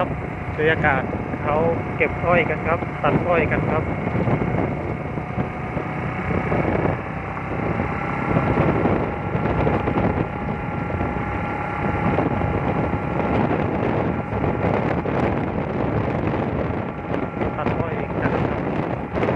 ครับบรรยากาศเขาเก็บอ้อยกันครับ ตัดอ้อยกันครับ